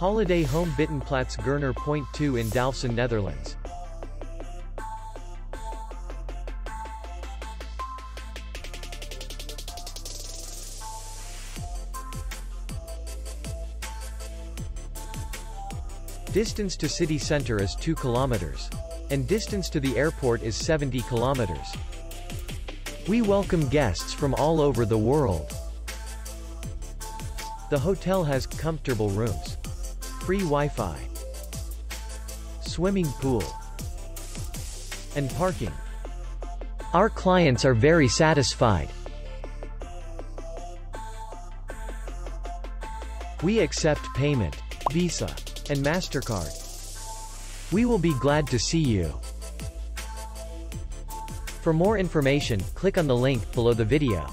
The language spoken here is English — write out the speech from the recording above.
Holiday Home Buitenplaats Gerner Point 2 in Dalfsen, Netherlands. Distance to city center is 2 kilometers. And distance to the airport is 70 kilometers. We welcome guests from all over the world. The hotel has comfortable rooms, free Wi-Fi, swimming pool, and parking. Our clients are very satisfied. We accept payment, Visa, and MasterCard. We will be glad to see you. For more information, click on the link below the video.